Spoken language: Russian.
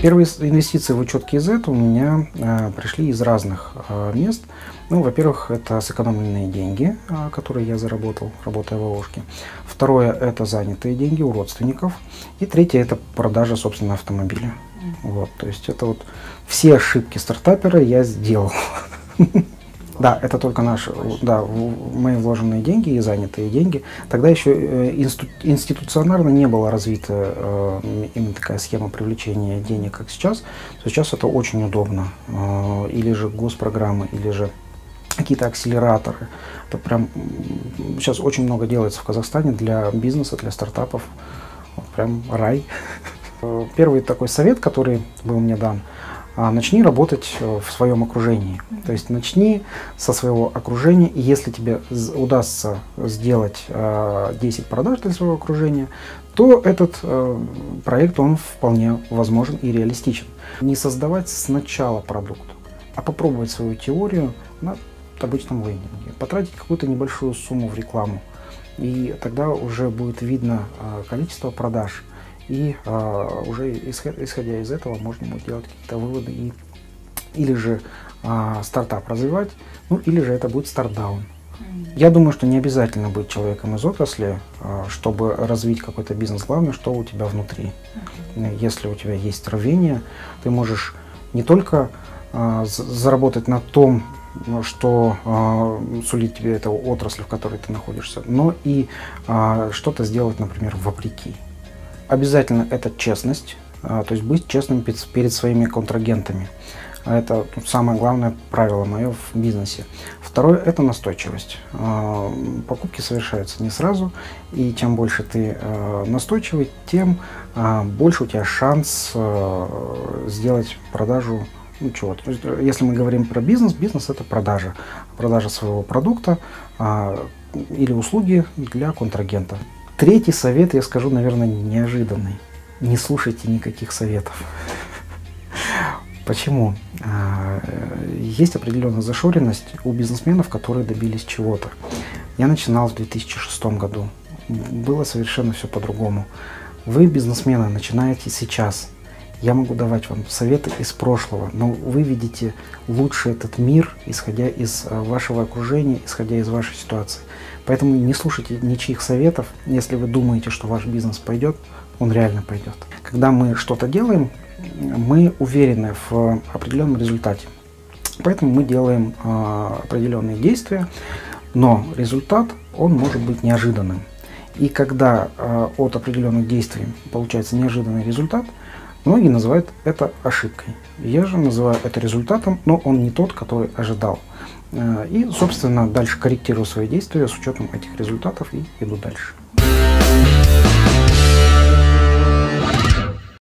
Первые инвестиции в учет КИЗ у меня э, пришли из разных э, мест. Ну, во-первых, это сэкономленные деньги, э, которые я заработал, работая в ООшке. Второе, это занятые деньги у родственников. И третье, это продажа, собственно, автомобиля. Вот, то есть это вот все ошибки стартапера я сделал. Да, это только наши, да, мои вложенные деньги и занятые деньги. Тогда еще э, институционально не была развита э, именно такая схема привлечения денег, как сейчас. Сейчас это очень удобно. Э, или же госпрограммы, или же какие-то акселераторы. Это прям сейчас очень много делается в Казахстане для бизнеса, для стартапов. Прям рай. Первый такой совет, который был мне дан – а, начни работать э, в своем окружении. То есть начни со своего окружения, и если тебе удастся сделать 10 э, продаж для своего окружения, то этот э, проект, он вполне возможен и реалистичен. Не создавать сначала продукт, а попробовать свою теорию на обычном лендинге, потратить какую-то небольшую сумму в рекламу, и тогда уже будет видно количество продаж, и а, уже исходя из этого можно будет делать какие-то выводы и или же а, стартап развивать, ну или же это будет стартдаун. Я думаю, что не обязательно быть человеком из отрасли, а, чтобы развить какой-то бизнес. Главное, что у тебя внутри. Если у тебя есть рвение, ты можешь не только а, заработать на том, что э, сулит тебе эта отрасль, в которой ты находишься, но и что-то сделать, например, вопреки. Обязательно это честность, а, то есть быть честным перед своими контрагентами. Это самое главное правило мое в бизнесе. Второе – это настойчивость. А, покупки совершаются не сразу, и чем больше ты а, настойчивый, тем больше у тебя шанс сделать продажу ну, чего -то. есть, если мы говорим про бизнес, бизнес это продажа. Продажа своего продукта или услуги для контрагента. Третий совет, я скажу, наверное, неожиданный. Не слушайте никаких советов. Почему? А, есть определенная зашоренность у бизнесменов, которые добились чего-то. Я начинал в 2006 году. Было совершенно все по-другому. Вы, бизнесмены, начинаете сейчас. Я могу давать вам советы из прошлого, но вы видите лучше этот мир, исходя из а, вашего окружения, исходя из вашей ситуации. Поэтому не слушайте ничьих советов. Если вы думаете, что ваш бизнес пойдет, он реально пойдет. Когда мы что-то делаем, мы уверены в определенном результате. Поэтому мы делаем э, определенные действия, но результат, он может быть неожиданным. И когда э, от определенных действий получается неожиданный результат, многие называют это ошибкой. Я же называю это результатом, но он не тот, который ожидал. Э, и, собственно, дальше корректирую свои действия с учетом этих результатов и иду дальше.